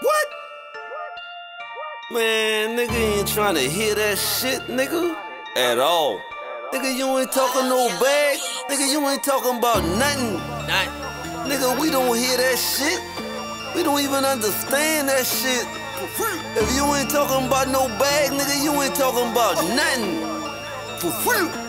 What? Man, nigga ain't trying to hear that shit, nigga, at all. Nigga, you ain't talking no bag. Nigga, you ain't talking about nothing. Nigga, we don't hear that shit. We don't even understand that shit. If you ain't talking about no bag, nigga, you ain't talking about nothing. For free.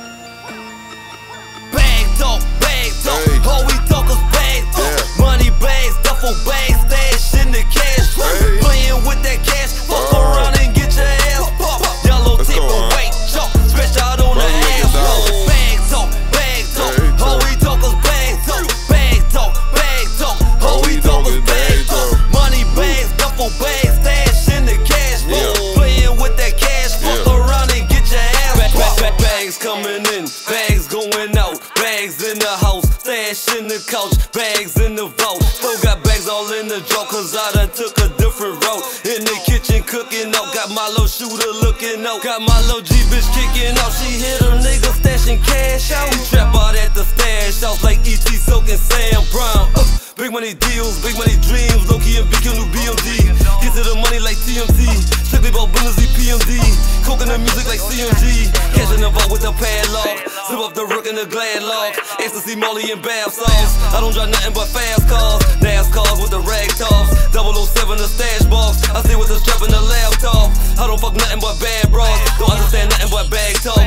Stash in the couch, bags in the vault. Still got bags all in the drawer, cause I done took a different route. In the kitchen cooking out, got my little shooter looking out, got my little G bitch kicking out. She hit a nigga stashing cash out. Trap out at the stash house like E.T. soaking. Uh, big money deals, big money dreams, Loki and BQ new BMD. Get to the money like TMT, strictly about Bundesliga PMD. Coking the music like CMG, catching the vault with the padlock. Zip up the rook in the glad lock. Ecstasy, Molly, and bath sauce. I don't drive nothing but fast cars. NASCARs with the rag tops. 007 the stash box. I stay with the strap in the laptop. I don't fuck nothing but bad bras. Don't understand nothing but bag talk.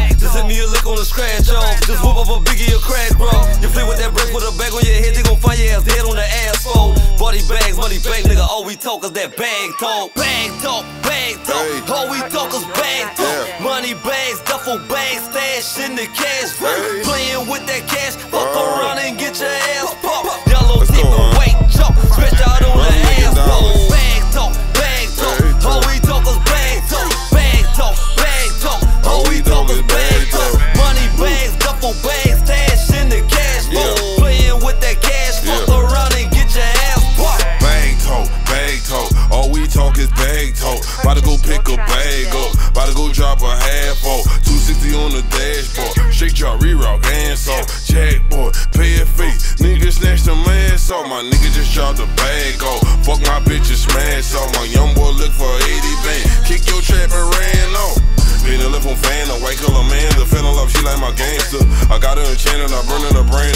Just me a lick on the scratch off. Just whip up a biggie or crack bro. You play with that brick with a bag on your head, they gon' find your ass dead on the asphalt. Body bags, money bag, nigga. All we talk is that bag talk. Bag talk, bag talk. Hey. All we talk is bag talk. Yeah. Money bags, duffel bags, stash in the cash. Hey. Playing with that cash, fuck around and get your ass popped. Yellow Let's tip go, and huh? white chalk, stretch out on About to go pick a bag up. About to go drop a half off. 260 on the dashboard. Shake your reroute, gas off. Jackboy, pay a fee. Nigga snatch the mask off. My nigga just dropped the bag off. Fuck my bitch and smash off. My young boy look for 80 bang. Kick your trap and ran off. Been a lip on fan, a white color man. The feeling love, she like my gangster. I got her enchanted, I burn in her brain.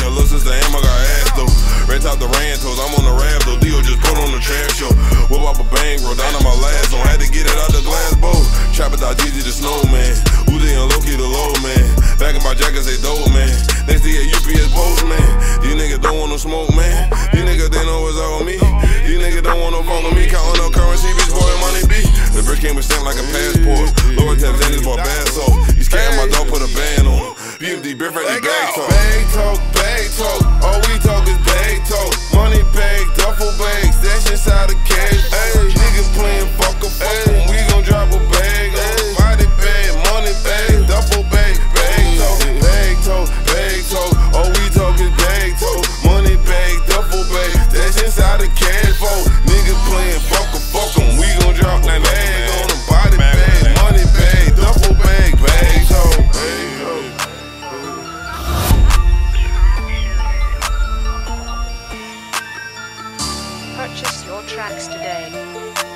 Stash inside the cash vault. Niggas playing fuck a fuck 'em. We gon' drop a bag on 'em. Body bag, money bag, duffel bag, bag talk. Purchase your tracks today.